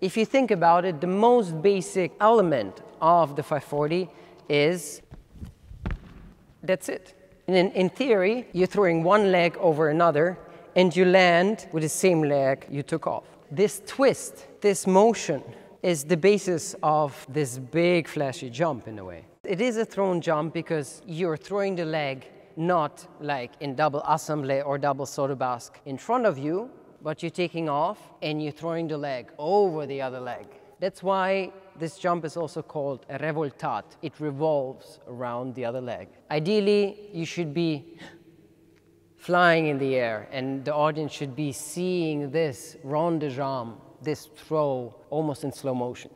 If you think about it, the most basic element of the 540 is that's it. In, in theory, you're throwing one leg over another and you land with the same leg you took off. This twist, this motion, is the basis of this big flashy jump in a way. It is a thrown jump because you're throwing the leg not like in double assemble or double de basque in front of you, but you're taking off and you're throwing the leg over the other leg. That's why this jump is also called a revoltade. It revolves around the other leg. Ideally, you should be flying in the air and the audience should be seeing this rond de jambe, this throw almost in slow motion.